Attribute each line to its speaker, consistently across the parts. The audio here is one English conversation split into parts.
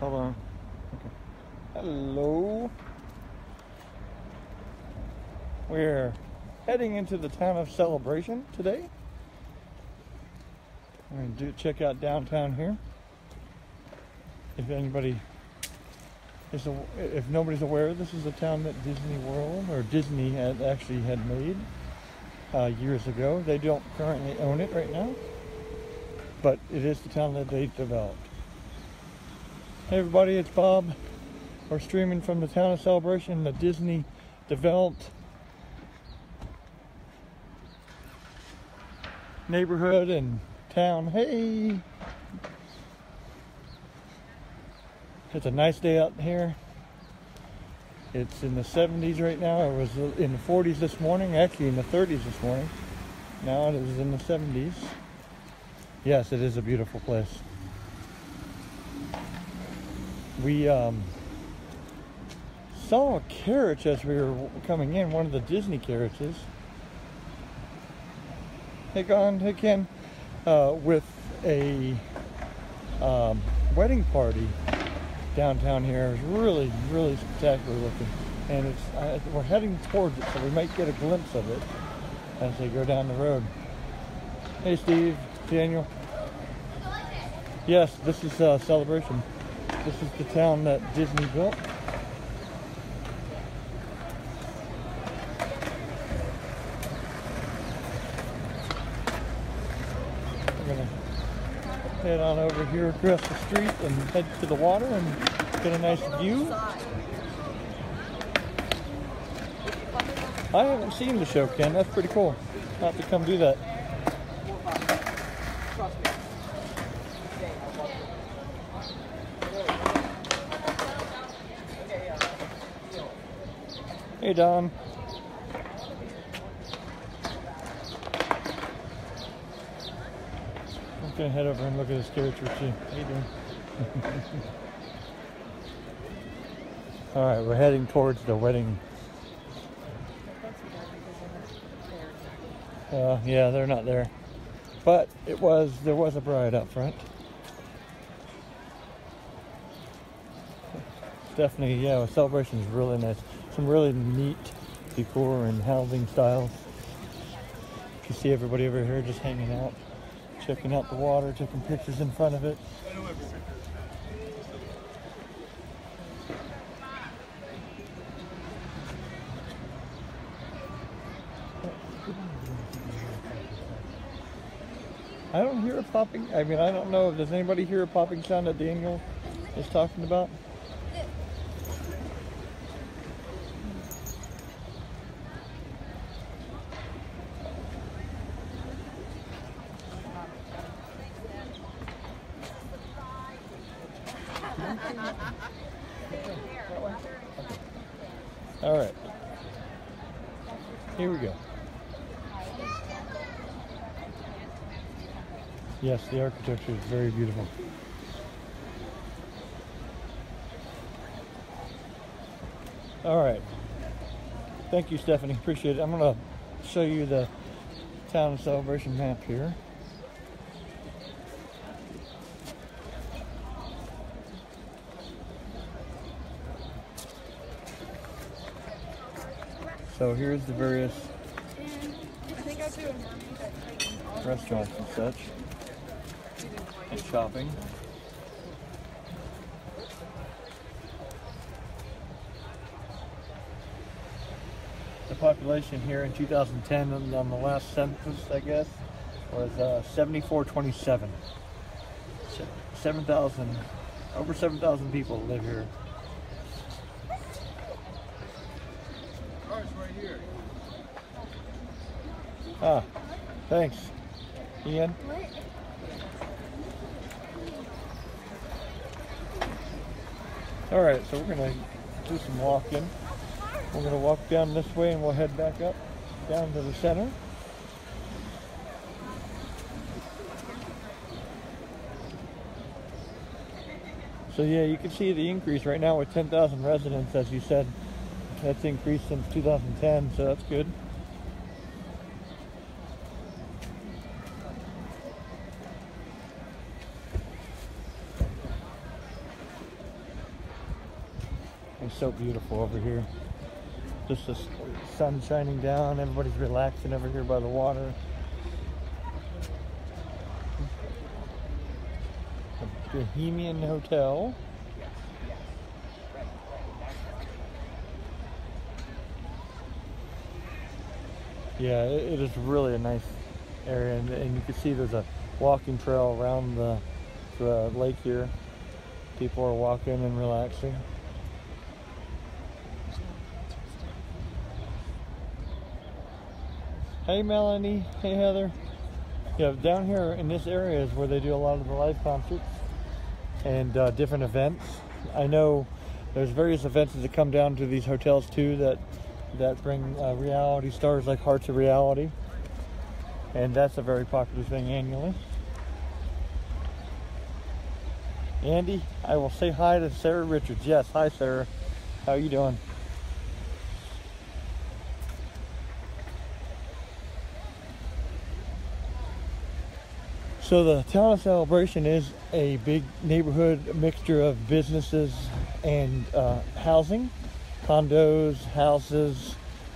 Speaker 1: Hold on. Okay. Hello. We're heading into the town of Celebration today. We're going to do, check out downtown here. If anybody is, a, if nobody's aware, this is a town that Disney World or Disney had actually had made uh, years ago. They don't currently own it right now, but it is the town that they developed. Hey everybody, it's Bob. We're streaming from the town of Celebration, the Disney developed neighborhood and town. Hey! It's a nice day out here. It's in the 70s right now. It was in the 40s this morning, actually in the 30s this morning. Now it is in the 70s. Yes, it is a beautiful place. We um, saw a carriage as we were coming in, one of the Disney carriages. Hey, Gon, hey, Ken, uh, with a um, wedding party downtown here. Really, really spectacular looking. And it's uh, we're heading towards it, so we might get a glimpse of it as they go down the road. Hey, Steve, Daniel. Yes, this is a celebration. This is the town that Disney built. We're gonna head on over here across the street and head to the water and get a nice view. I haven't seen the show, Ken. That's pretty cool. I'll have to come do that. Don. I'm gonna head over and look at this carriage routine. How you doing? All right, we're heading towards the wedding. Uh, yeah, they're not there, but it was there was a bride up front. Definitely, yeah, celebration is really nice. Some really neat decor and housing styles. You see everybody over here just hanging out, checking out the water, taking pictures in front of it. I don't hear a popping. I mean, I don't know. Does anybody hear a popping sound that Daniel is talking about? All right. Here we go. Yes, the architecture is very beautiful. All right. Thank you, Stephanie. Appreciate it. I'm going to show you the town celebration map here. So here's the various restaurants and such, and shopping. The population here in 2010 on the last census, I guess, was uh, 7427. 7,000, over 7,000 people live here. Thanks. Ian? All right, so we're gonna do some walking. We're gonna walk down this way and we'll head back up down to the center. So yeah, you can see the increase right now with 10,000 residents, as you said. That's increased since 2010, so that's good. So beautiful over here. Just the sun shining down. Everybody's relaxing over here by the water. The Bohemian Hotel. Yeah, it, is really a nice area, and, and you can see there's a walking trail around the, the lake here. People are walking and relaxing. Hey Melanie, hey Heather. Yeah, down here in this area is where they do a lot of the live concerts and uh, different events. I know there's various events that come down to these hotels too that that bring uh, reality stars like Hearts of Reality, and that's a very popular thing annually. Andy, I will say hi to Sarah Richards. Yes, hi Sarah. How are you doing? So the town of Celebration is a big neighborhood mixture of businesses and uh, housing, condos, houses,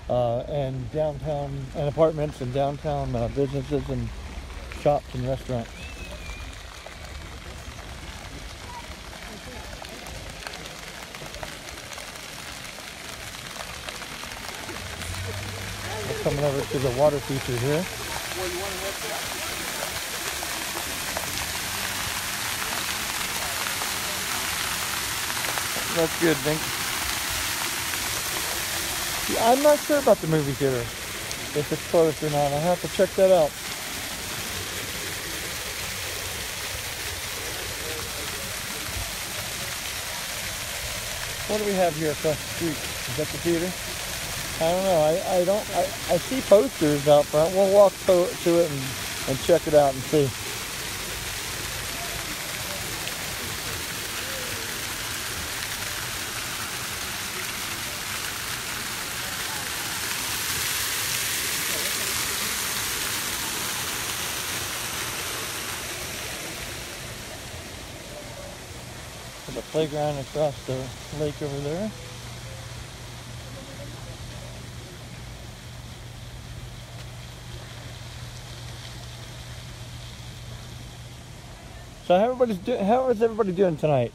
Speaker 1: uh, and downtown and apartments and downtown uh, businesses and shops and restaurants. We're coming over to the water feature here. That's good, thanks. Yeah, I'm not sure about the movie theater, if it's closed or not. I have to check that out. What do we have here across the street? Is that the theater? I don't know. I, I don't. I, I see posters out front. We'll walk to, to it and, and check it out and see. There's a playground across the lake over there. So how everybody's do- how is everybody doing tonight?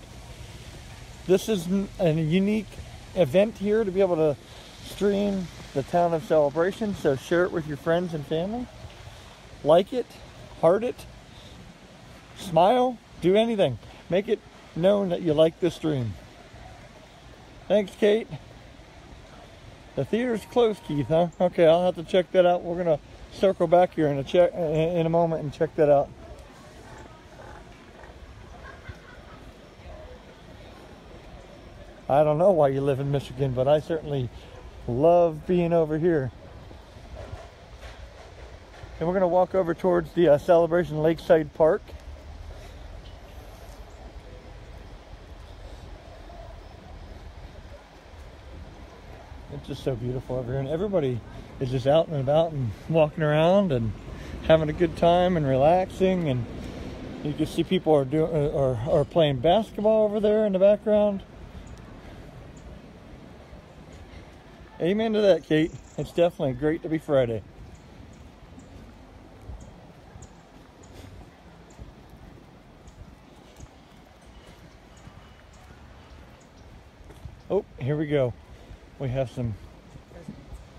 Speaker 1: This is a unique event here to be able to stream the town of celebration. So share it with your friends and family. Like it, heart it, smile, do anything. Make it known that you like the stream. Thanks, Kate. The theater's closed, Keith, huh? Okay, I'll have to check that out. We're gonna circle back here in a check in a moment and check that out. I don't know why you live in Michigan, but I certainly love being over here. And we're going to walk over towards the uh, Celebration Lakeside Park. Just so beautiful over here, and everybody is just out and about and walking around and having a good time and relaxing. And you can see people are doing uh, are, are playing basketball over there in the background. Amen to that, Kate. It's definitely great to be Friday. Oh, here we go. We have some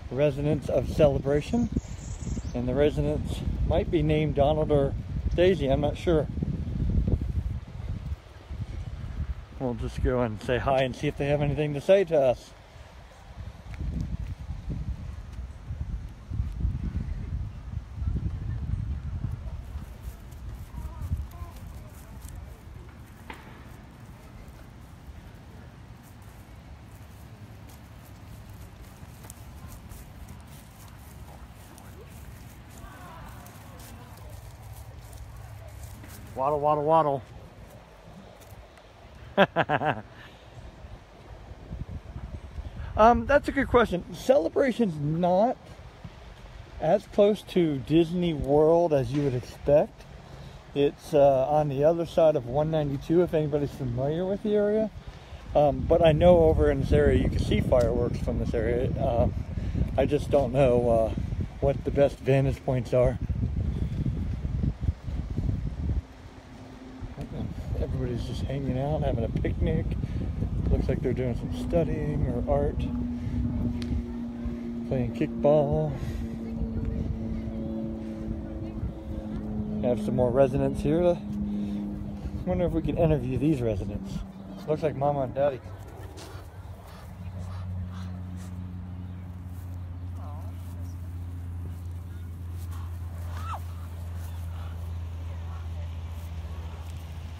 Speaker 1: residents of celebration, and the residents might be named Donald or Daisy. I'm not sure. We'll just go and say hi and see if they have anything to say to us. Waddle, waddle, waddle. um, that's a good question. Celebration's not as close to Disney World as you would expect. It's uh, on the other side of 192, if anybody's familiar with the area. Um, but I know over in this area you can see fireworks from this area. Um, I just don't know uh, what the best vantage points are. Everybody's just hanging out, having a picnic. Looks like they're doing some studying or art, playing kickball. Have some more residents here. Wonder if we can interview these residents. Looks like Mama and Daddy.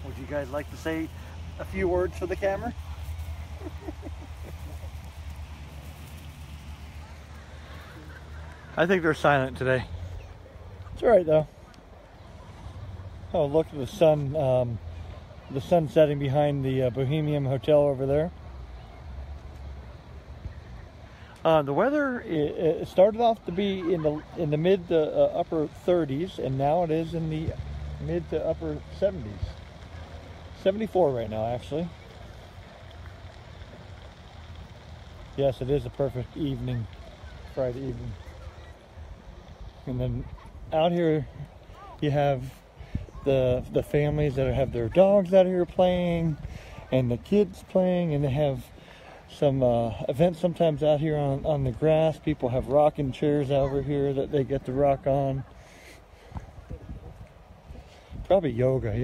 Speaker 1: Would you guys like to say a few words for the camera? I think they're silent today. It's all right though. Oh, look at the sun, um, the sun setting behind the uh, Bohemian Hotel over there. Uh, the weather it, it, started off to be in the in the mid to uh, upper 30s, and now it is in the mid to upper 70s. 74 right now, actually. Yes, it is a perfect evening, Friday evening. And then out here, you have the the families that have their dogs out here playing, and the kids playing, and they have some uh, events sometimes out here on, on the grass. People have rocking chairs over here that they get to rock on. Probably yoga,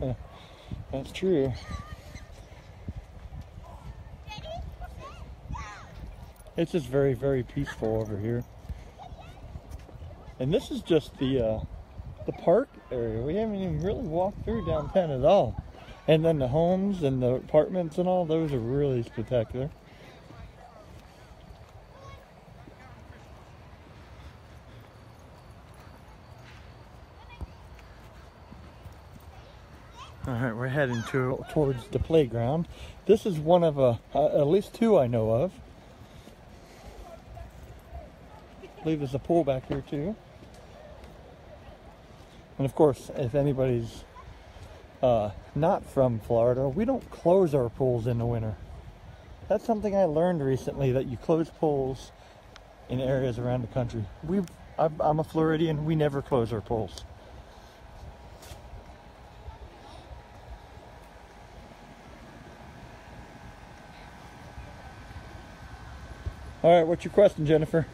Speaker 1: yeah. That's true. It's just very, very peaceful over here. And this is just the uh, the park area. We haven't even really walked through downtown at all. And then the homes and the apartments and all those are really spectacular. All right, we're heading to towards the playground. This is one of a, uh, at least two I know of. I believe there's a pool back here too. And of course, if anybody's uh, not from Florida, we don't close our pools in the winter. That's something I learned recently that you close pools in areas around the country. We, I'm a Floridian. We never close our pools. All right, what's your question, Jennifer?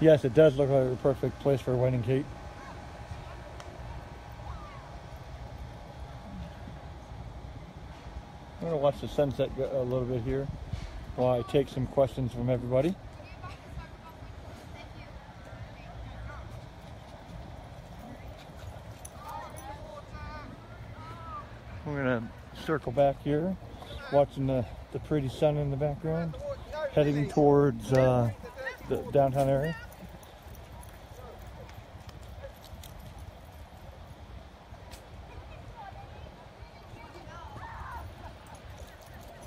Speaker 1: Yes, it does look like a perfect place for a wedding cake. I'm to watch the sunset a little bit here while I take some questions from everybody. We're to circle back here, watching the, the pretty sun in the background heading towards uh, the downtown area.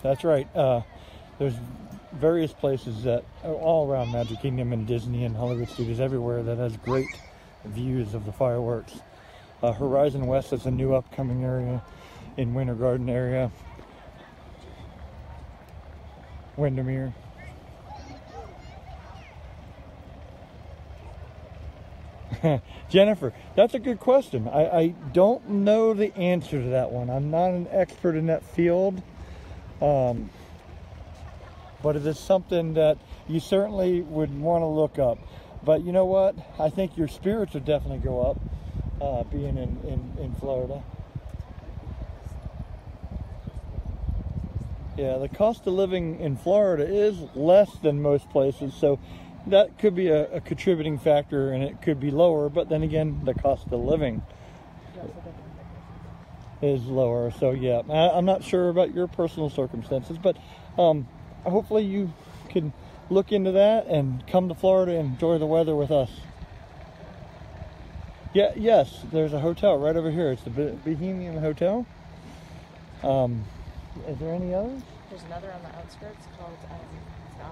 Speaker 1: That's right. Uh, there's various places that all around Magic Kingdom and Disney and Hollywood Studios everywhere that has great views of the fireworks. Uh, Horizon West is a new upcoming area in Winter Garden area. Windermere. Jennifer, that's a good question. I, I, don't know the answer to that one. I'm not an expert in that field. Um, but it is something that you certainly would want to look up. But you know what? I think your spirits would definitely go up uh, being in, in, in Florida. Yeah, the cost of living in Florida is less than most places. So that could be a, a, contributing factor and it could be lower but then again the cost of living is lower. So yeah I, am not sure about your personal circumstances but um, hopefully you can look into that and come to Florida and enjoy the weather with us. Yeah yes there's a hotel right over here. It's the Bohemian Hotel. Um, is there any others?
Speaker 2: There's another on the outskirts called um,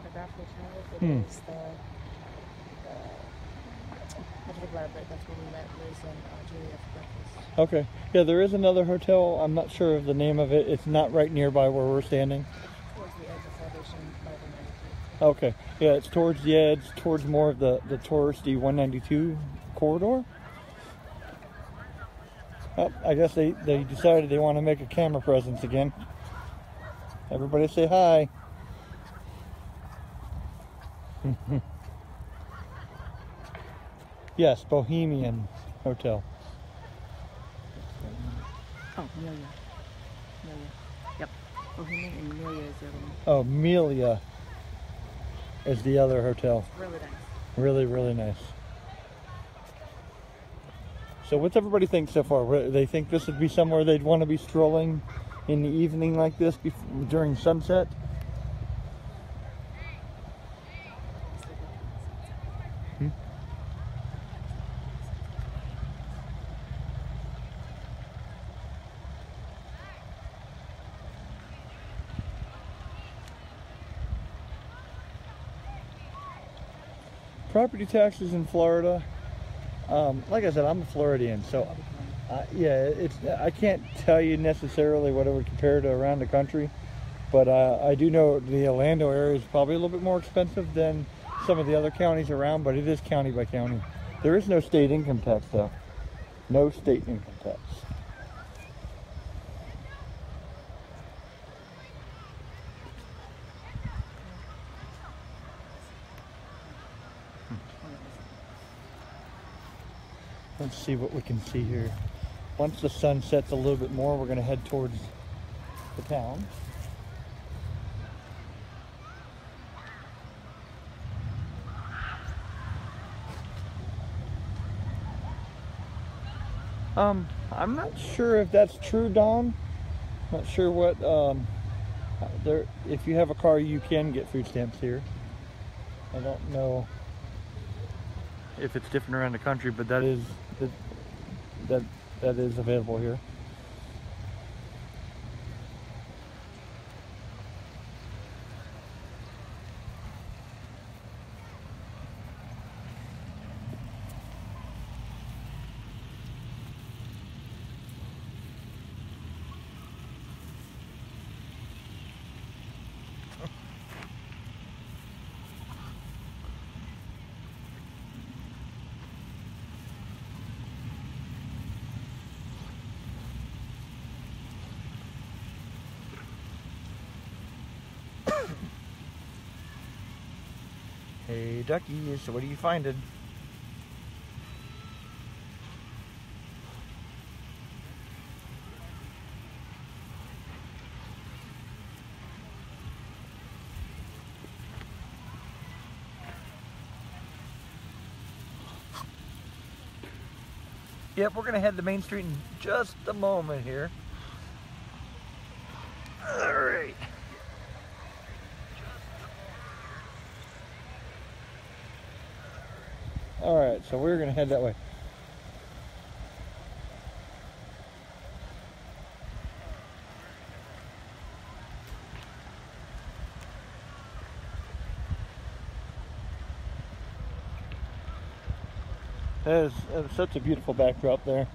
Speaker 2: autograph hotel. It hmm. is the, I have to think about it, but that's where we met Liz and uh, Julia for breakfast.
Speaker 1: Okay. Yeah, there is another hotel. I'm not sure of the name of it. It's not right nearby where we're standing.
Speaker 2: Towards the edge of Salvation 92.
Speaker 1: Okay. Yeah, it's towards the edge, towards more of the, the touristy 192 corridor. Oh, I guess they, they decided they want to make a camera presence again. Everybody say hi. yes, Bohemian Hotel.
Speaker 2: Oh, Amelia. Amelia. Yep. Bohemian and Amelia is the other one.
Speaker 1: Oh, is the other hotel.
Speaker 2: Really nice.
Speaker 1: Really, really nice. So, what's everybody think so far? They think this would be somewhere they'd want to be strolling in the evening like this during sunset. Hmm? Property taxes in Florida. Um, like I said, I'm a Floridian, so uh, yeah, it's I can't tell you necessarily what it would compare to around the country, but uh, I do know the Orlando area is probably a little bit more expensive than some of the other counties around, but it is county by county. There is no state income tax though. No state income tax. See what we can see here. Once the sun sets a little bit more, we're going to head towards the town. Um, I'm not sure if that's true, Don. Not sure what um, there. If you have a car, you can get food stamps here. I don't know if it's different around the country, but that is that that, is available here. Ducky, so what are you finding? Yep, we're gonna head to Main Street in just a moment here. All right. All right, so we're gonna head that way. That is, that is such a beautiful backdrop there.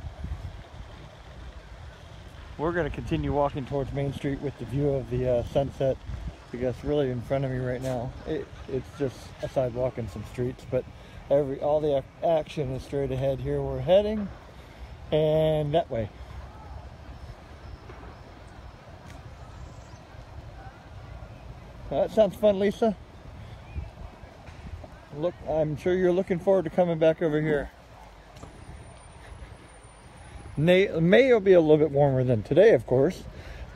Speaker 1: We're to continue walking towards Main Street with the view of the uh, sunset because really in front of me right now, it, it's just a sidewalk and some streets, but every all the action is straight ahead here. We're heading and that way. That sounds fun, Lisa. Look, I'm sure you're looking forward to coming back over here. May, May will be a little bit warmer than today, of course,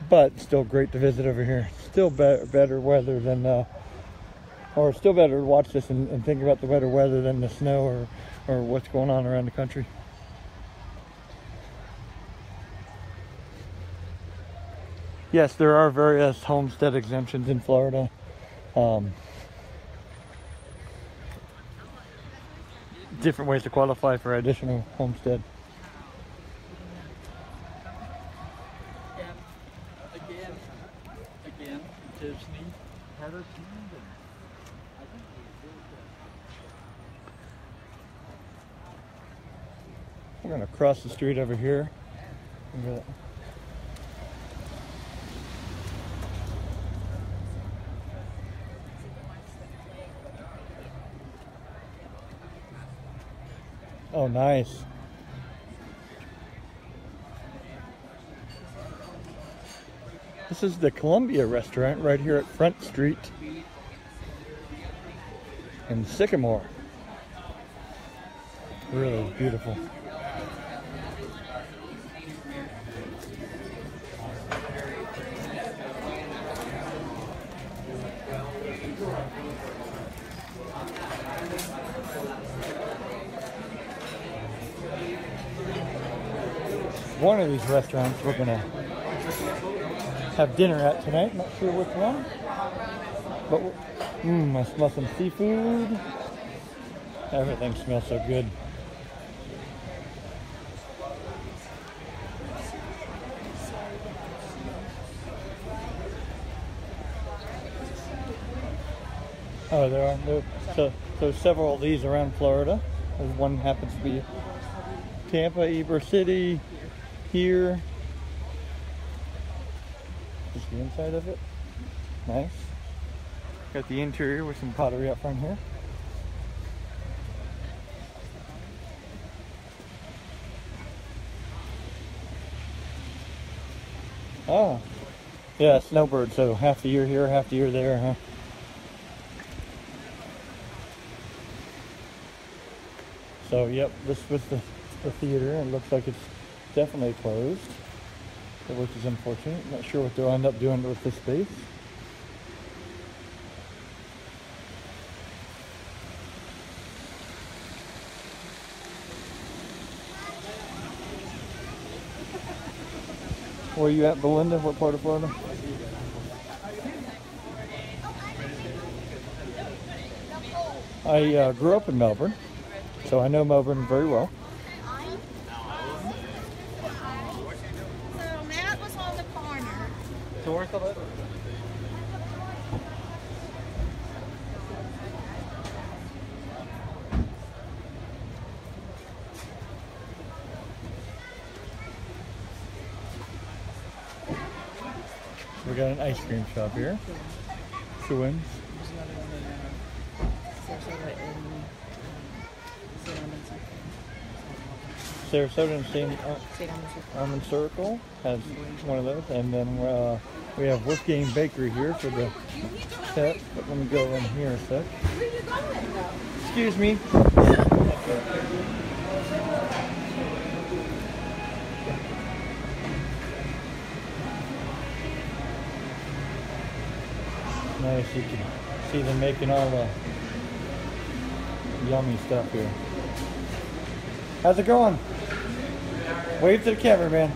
Speaker 1: but still great to visit over here. Still be- better weather than, uh, or still better to watch this and, and think about the better weather than the snow or, or what's going on around the country. Yes, there are various homestead exemptions in Florida. Um, different ways to qualify for additional homestead.
Speaker 3: Again, again, Disney had a kingdom. I think it was built
Speaker 1: We're gonna cross the street over here. Oh, nice. This is the Columbia restaurant right here at Front Street in Sycamore. Really beautiful. These restaurants we're gonna have dinner at tonight. Not sure which one, but mmm, I smell some seafood. Everything smells so good. Oh, there are there, so so several of these around Florida. One happens to be Tampa, Ybor City, here. Just the inside of it. Nice. Got the interior with some pottery up front here. Oh. Yeah, snowbird, so half the year here, half the year there, huh? So, yep, this was the, the theater. It looks like it's definitely closed, which is unfortunate. Not sure what they'll end up doing with this space. Where you at, Belinda? What part of Florida? I uh, grew up in Melbourne, so I know Melbourne very well.
Speaker 4: So Matt was on the corner.
Speaker 3: North of it?
Speaker 1: We got an ice cream shop here.
Speaker 2: Another one in Sarasota and St. Armand's.
Speaker 1: Sarasota and. Almond Circle has one of those, and then uh, we have Wolfgang Bakery here for the set. But let me go in here a sec. Excuse me. Nice, you can see them making all the yummy stuff here. How's it going? Wave to the camera, man.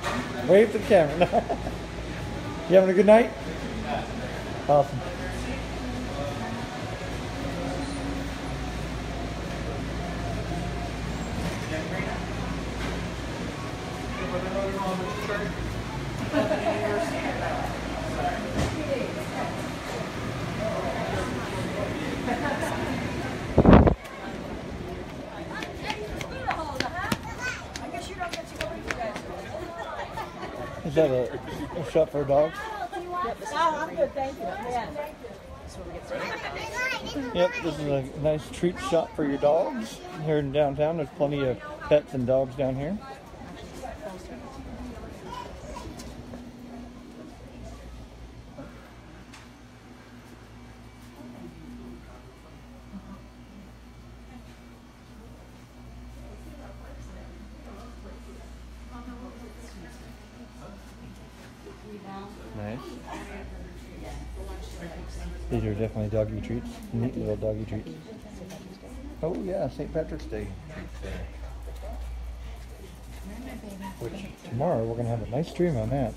Speaker 1: Wave to the camera. you having a good night? Awesome. Is that a, a shop for
Speaker 2: get started.
Speaker 1: Yep, this is a nice treat shop for your dogs here in downtown. There's plenty of pets and dogs down here. Nice. These are definitely doggy treats. Neat little doggy treats. Oh yeah, St. Patrick's Day. Which tomorrow we're gonna have a nice stream on that.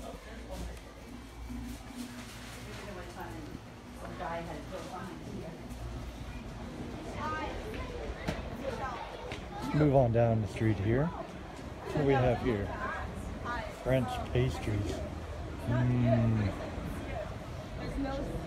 Speaker 1: Let's move on down the street here. What do we have here? French pastries. Mmm.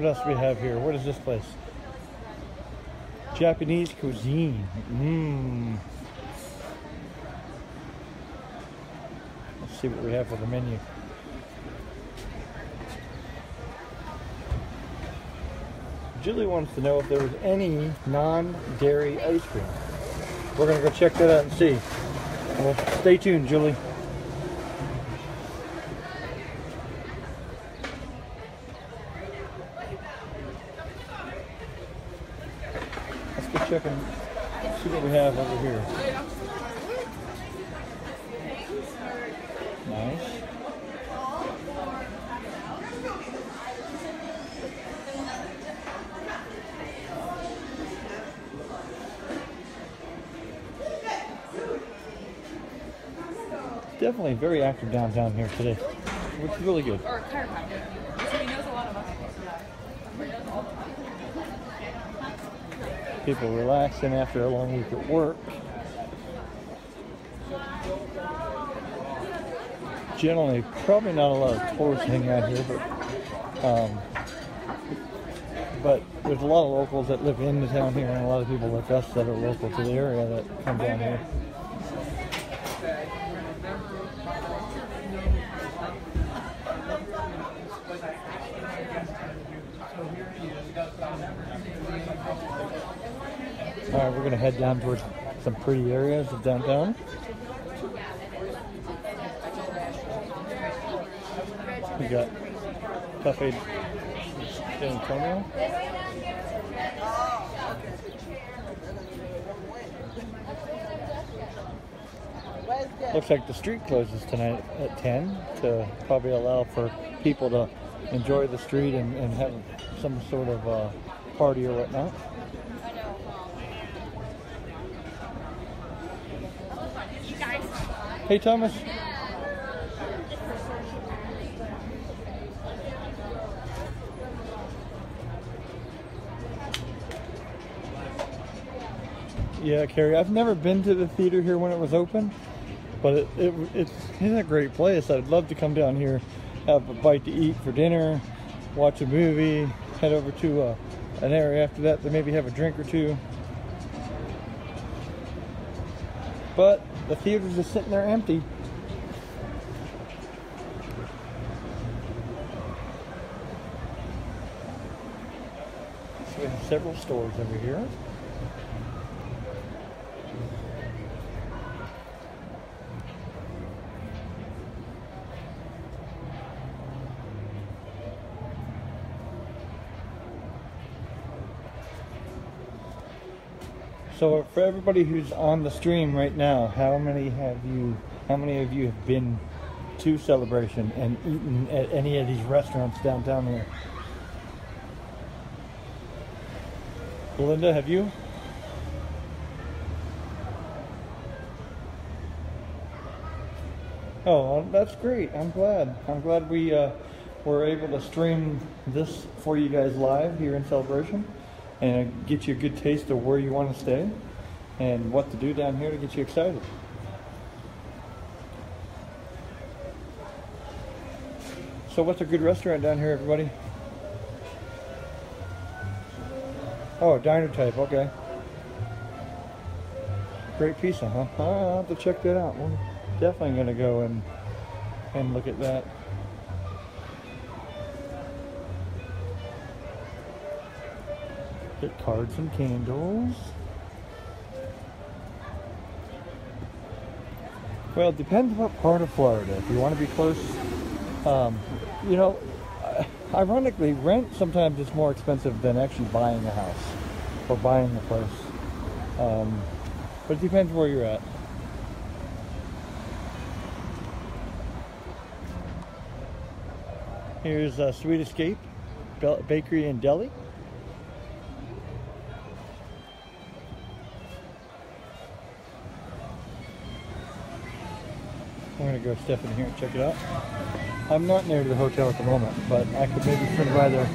Speaker 1: What else do we have here? What is this place? Japanese cuisine. Mmm. Let's see what we have for the menu. Julie wants to know if there was any non-dairy ice cream. We're gonna go check that out and see. Well, stay tuned, Julie. Check and see what we have over here. Nice. Definitely very active downtown here today, which is really good.
Speaker 2: Or chiropractor. So he knows a lot of us.
Speaker 1: People relaxing after a long week at work. Generally, probably not a lot of tourists hang out here, but um, but there's a lot of locals that live in the town here, and a lot of people like us that are local to the area that come down here. All right, we're gonna head down towards some pretty areas of downtown. We got Cafe d'Antonio. Looks like the street closes tonight at 10 to probably allow for people to enjoy the street and, and have some sort of uh, party or whatnot. Hey, Thomas. Yeah, Carrie, I've never been to the theater here when it was open, but it, it, it's, it's a great place. I'd love to come down here, have a bite to eat for dinner, watch a movie, head over to uh, an area after that to maybe have a drink or two. But the theater's just sitting there empty. So we have several stores over here. So for everybody who's on the stream right now, how many have you? How many of you have been to Celebration and eaten at any of these restaurants downtown here? Belinda, have you? Oh, that's great. I'm glad. I'm glad we uh, were able to stream this for you guys live here in Celebration and get you a good taste of where you want to stay and what to do down here to get you excited. So what's a good restaurant down here, everybody? Oh, diner type, okay. Great pizza, huh? I'll have to check that out. We're definitely gonna go and and look at that. Get cards and candles. Well, it depends what part of Florida. If you want to be close, um, you know, ironically, rent sometimes is more expensive than actually buying a house or buying a place. Um, but it depends where you're at. Here's uh, Sweet Escape Bakery and Deli. I'm gonna go step in here and check it out. I'm not near to the hotel at the moment, but I could maybe swing by there.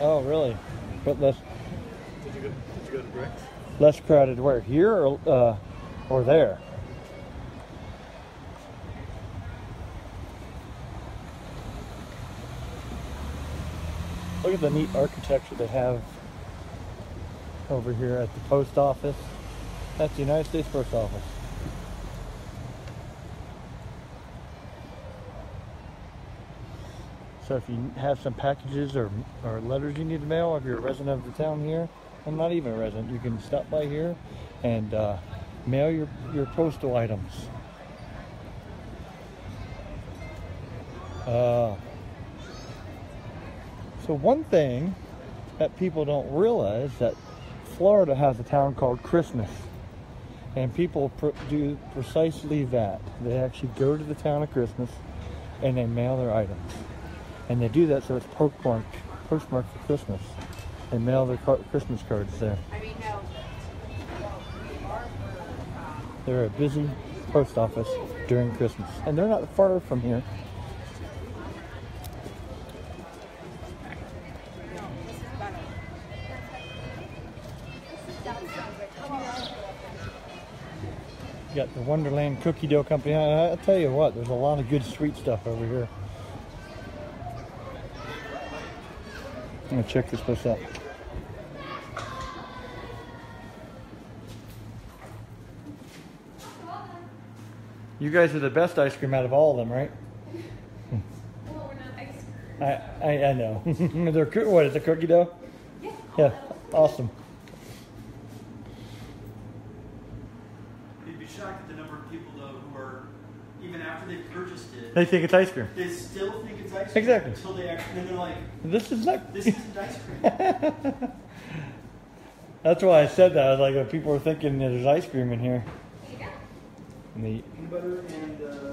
Speaker 1: Oh, really? But less
Speaker 3: Did you go, did you go to Bricks?
Speaker 1: less crowded where? Here or uh, or there? Look at the neat architecture they have over here at the post office. That's the United States Post Office. So if you have some packages or, or letters you need to mail, if you're a resident of the town here, and not even a resident, you can stop by here and uh, mail your, your postal items. Uh, so one thing that people don't realize that Florida has a town called Christmas. And people pr- do precisely that. They actually go to the town of Christmas and they mail their items. And they do that so it's postmarked, postmarked for Christmas. They mail their Christmas cards there. They're a busy post office during Christmas. And they're not far from here. You got the Wonderland Cookie Dough Company. I, I'll tell you what, there's a lot of good sweet stuff over here. I'm gonna check this place out. You guys are the best ice cream out of all of them, right? I, I, I know. They're what is it, cookie dough? Yeah, awesome.
Speaker 5: You'd be shocked at the number of people though who are, even after they've purchased it,
Speaker 1: They think it's ice cream.
Speaker 5: they still think it's ice cream.
Speaker 1: Exactly.
Speaker 5: Until they actually, then they're like,
Speaker 1: This is not.
Speaker 5: this isn't ice cream.
Speaker 1: That's why I said that. I was like, if people are thinking there's ice cream in here. Neat.
Speaker 5: Peanut butter and, uh,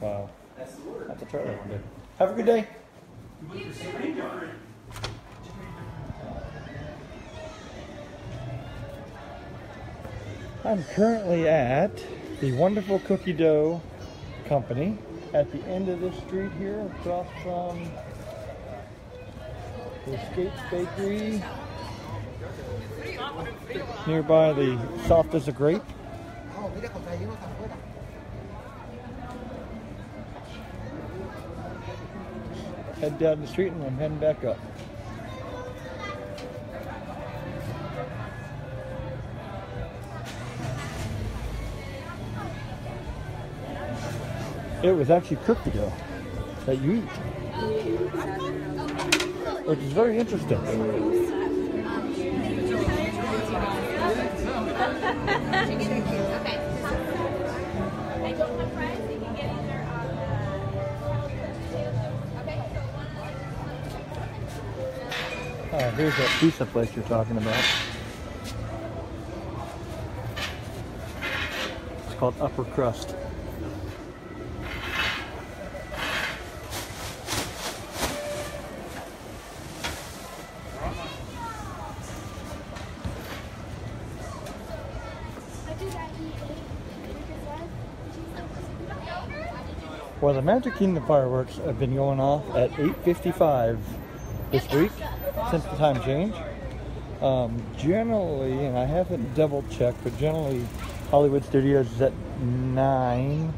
Speaker 1: Wow.
Speaker 5: that's the word.
Speaker 1: Have to try that one day. Have a good day.
Speaker 5: You went for so many different.
Speaker 1: I'm currently at the Wonderful Cookie Dough Company at the end of this street here, across from the Escape Bakery, nearby the Soft as a Grape. Head down the street and I'm heading back up. It was actually cookie dough that you eat, which is very interesting. Oh, here's that pizza place you're talking about. It's called Upper Crust. Well, the Magic Kingdom fireworks have been going off at 8:55 this week since the time change. Um, generally, and I haven't double checked, but generally, Hollywood Studios is at nine.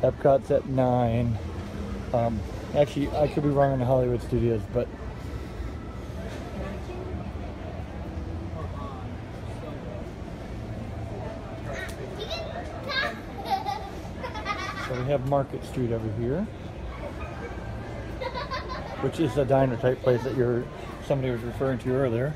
Speaker 1: Epcot's at nine. Um, actually, I could be wrong on the Hollywood Studios, but so we have Market Street over here, which is a diner type place that you're somebody was referring to earlier.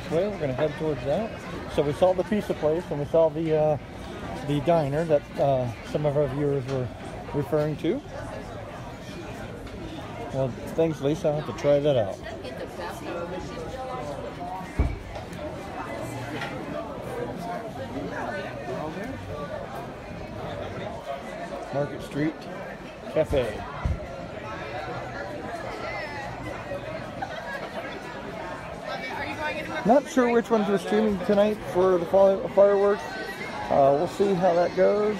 Speaker 1: This way. We're gonna head towards that. So we saw the pizza place and we saw the uh, the diner that uh, some of our viewers were referring to. Well, thanks, Lisa. I'll have to try that out. Market Street Cafe. Not sure which ones we're streaming tonight for the fire- fireworks. Uh, we'll see how that goes.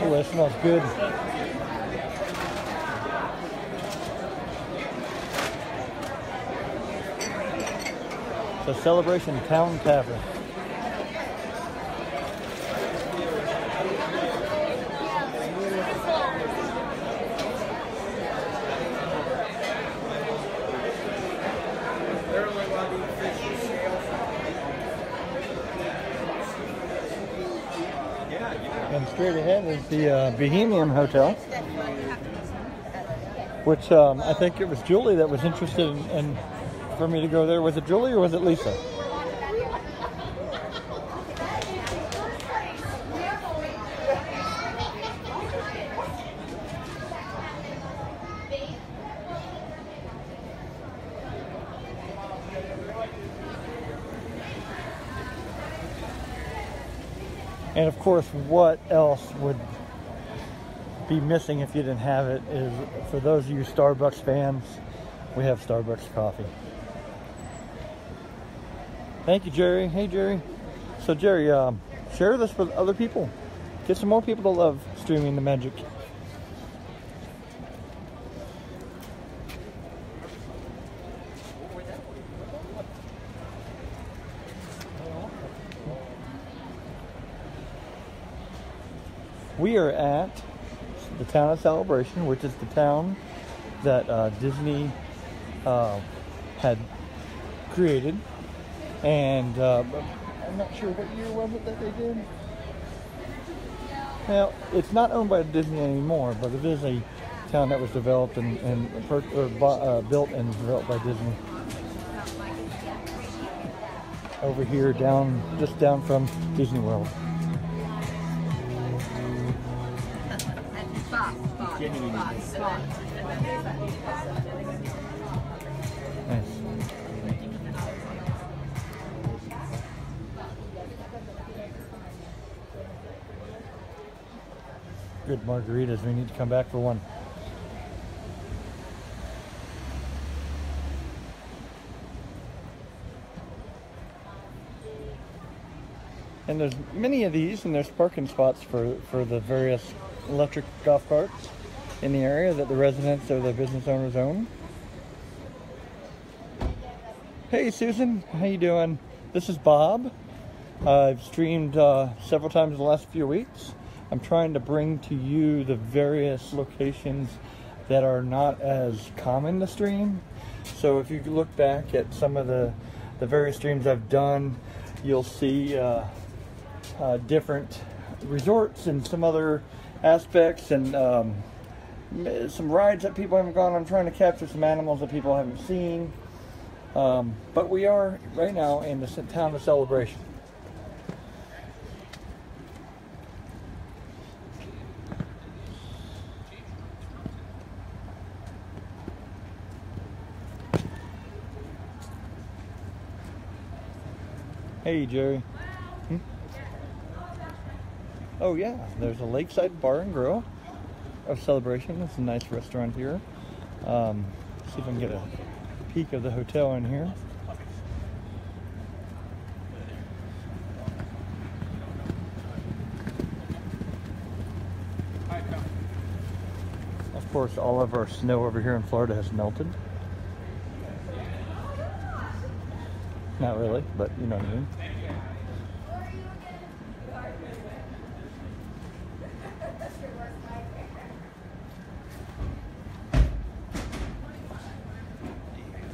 Speaker 1: Oh, that smells good. The Celebration Town Tavern. Straight ahead is the uh, Bohemian Hotel, which um, I think it was Julie that was interested in, in for me to go there. Was it Julie or was it Lisa? Course, what else would be missing if you didn't have it is for those of you Starbucks fans, we have Starbucks coffee. Thank you, Jerry. Hey, Jerry. So, Jerry, um, share this with other people. Get some more people to love streaming the magic. We are at the town of Celebration, which is the town that uh, Disney uh, had created. And uh, I'm not sure what year was it that they did. Now, it's not owned by Disney anymore, but it is a town that was developed and, and per, or, uh, built and developed by Disney. Over here, down just down from Disney World. Good margaritas. We need to come back for one. And there's many of these, and there's parking spots for, for the various electric golf carts in the area that the residents or the business owners own. Hey Susan, how you doing? This is Bob. I've streamed uh, several times in the last few weeks. I'm trying to bring to you the various locations that are not as common to stream. So if you look back at some of the, the various streams I've done, you'll see uh, uh, different resorts and some other aspects and um, some rides that people haven't gone. I'm trying to capture some animals that people haven't seen. Um, but we are right now in the town of Celebration. Hey, Jerry. Hmm? Oh, yeah, there's a Lakeside Bar and Grill of Celebration. It's a nice restaurant here. Um, see if I can get a peek of the hotel in here. Of course, all of our snow over here in Florida has melted. Not really, but you know what I mean.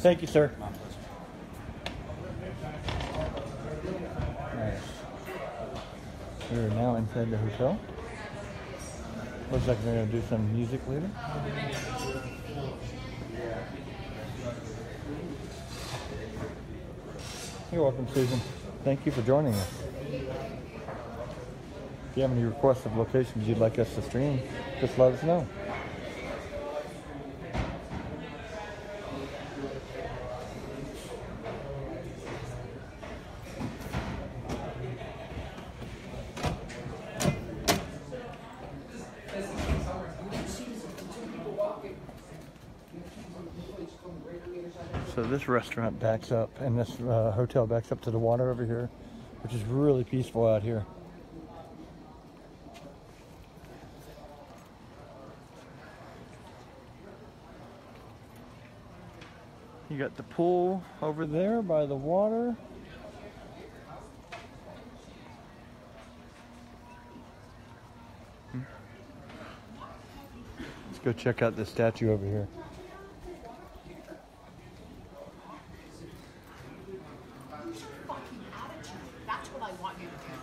Speaker 1: Thank you, sir. Nice. We're now inside the hotel. Looks like they're gonna do some music later. You're welcome, Susan. Thank you for joining us. If you have any requests of locations you'd like us to stream, just let us know. So this restaurant backs up, and this uh, hotel backs up to the water over here, which is really peaceful out here. You got the pool over there by the water. Hmm. Let's go check out the statue over here.
Speaker 4: That's what I want you to do.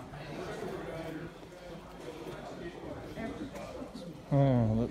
Speaker 1: Oh, let's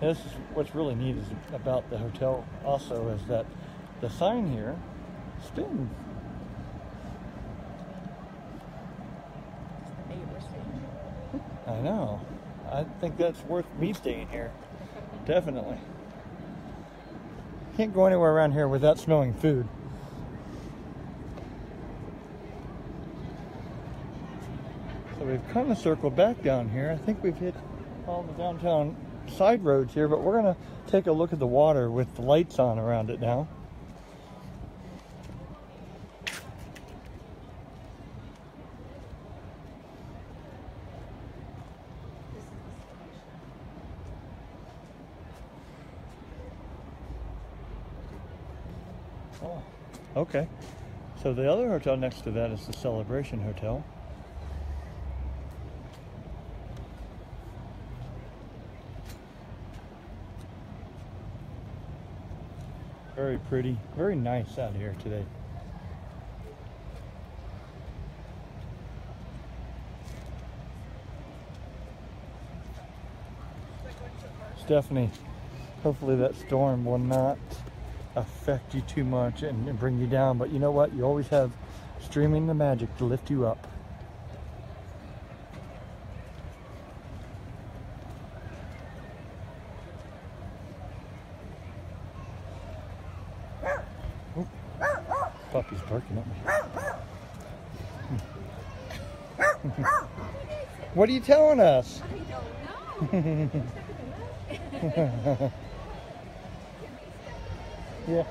Speaker 1: This is what's really neat is about the hotel. Also, is that the sign here spins. I know. I think that's worth me staying here. Definitely. Can't go anywhere around here without smelling food. So we've kind of circled back down here. I think we've hit all the downtown side roads here, but we're gonna take a look at the water with the lights on around it now. Oh, okay. So the other hotel next to that is the Celebration Hotel. Pretty, very nice out here today. Stephanie, hopefully that storm will not affect you too much and bring you down. But you know what? You always have streaming the magic to lift you up. Oop. Puppy's barking at me. What are you telling us? yeah.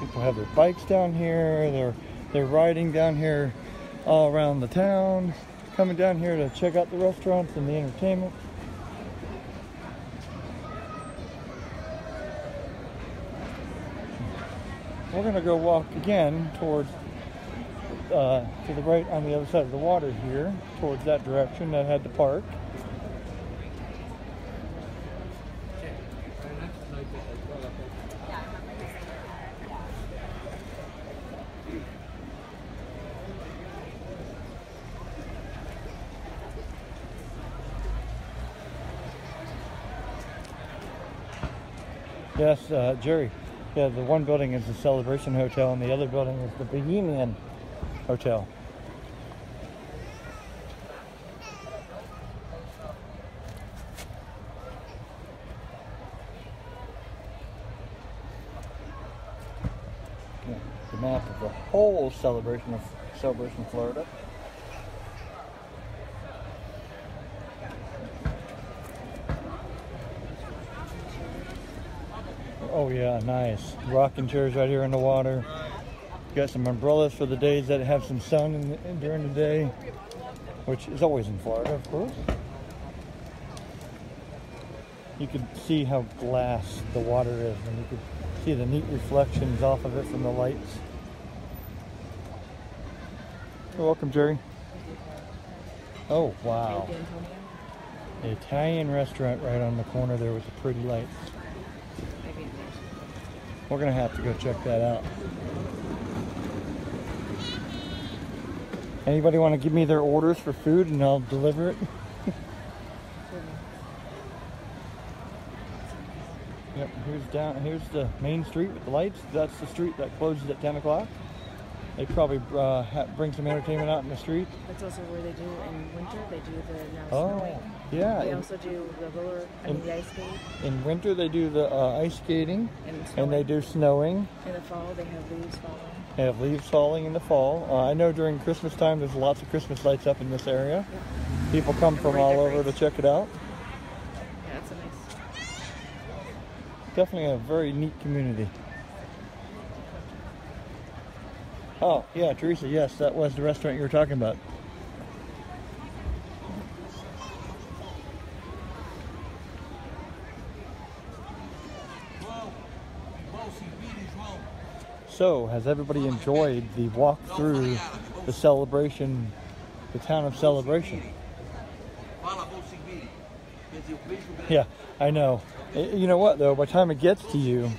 Speaker 1: People have their bikes down here. They're they're riding down here all around the town, coming down here to check out the restaurants and the entertainment. We're gonna go walk again towards uh, to the right on the other side of the water here, towards that direction that had the park. Yes, uh, Jerry. Yeah, the one building is the Celebration Hotel, and the other building is the Bohemian Hotel. Yeah, the map of the whole celebration of Celebration Florida. Oh, yeah, nice. Rocking chairs right here in the water. Got some umbrellas for the days that have some sun in the, during the day, which is always in Florida, of course. You can see how glass the water is, and you can see the neat reflections off of it from the lights. You're welcome, Jerry. Oh wow. The Italian restaurant right on the corner there with the pretty lights. We're gonna have to go check that out. Anybody want to give me their orders for food and I'll deliver it? yep, here's down. Here's the main street with the lights. That's the street that closes at 10 o'clock. They probably uh, ha- bring some entertainment out in the street.
Speaker 2: That's also where they do in winter. They do the now
Speaker 1: Oh,
Speaker 2: snowing.
Speaker 1: yeah.
Speaker 2: They
Speaker 1: In,
Speaker 2: also do the roller, I mean
Speaker 1: in-
Speaker 2: the ice skate
Speaker 1: in winter they do the uh, ice skating
Speaker 2: and
Speaker 1: and they do snowing.
Speaker 2: In the fall, they have leaves falling.
Speaker 1: They have leaves falling in the fall. Uh, I know during Christmas time there's lots of Christmas lights up in this area. People come from all over to check it out.
Speaker 2: Yeah, it's a nice.
Speaker 1: Definitely a very neat community. Oh, yeah, Teresa, yes, that was the restaurant you were talking about. So, has everybody enjoyed the walk through the celebration, the town of celebration? Yeah, I know. Eh, you know what though? By the time it gets to you,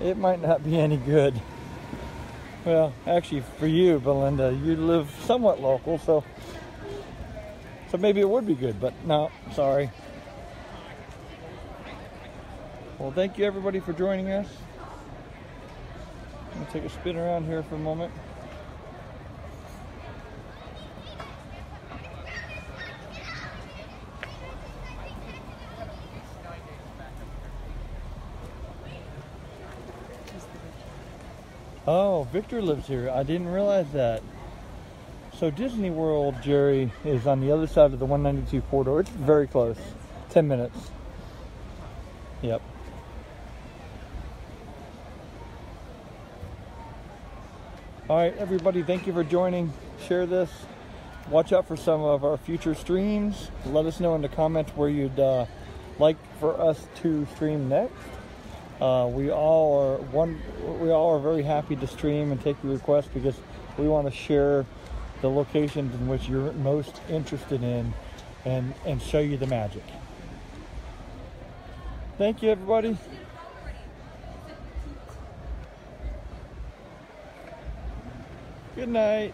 Speaker 1: it might not be any good. Well, actually, for you, Belinda, you live somewhat local, so so maybe it would be good. But no, sorry. Well, thank you everybody for joining us. I'm gonna take a spin around here for a moment. Oh, Victor lives here. I didn't realize that. So Disney World, Jerry, is on the other side of the 192 corridor. It's very close. 10 minutes. Yep. All right, everybody, thank you for joining. Share this. Watch out for some of our future streams. Let us know in the comments where you'd uh, like for us to stream next. Uh, we all are one. We all are very happy to stream and take your requests because we want to share the locations in which you're most interested in, and and show you the magic. Thank you, everybody. Good night.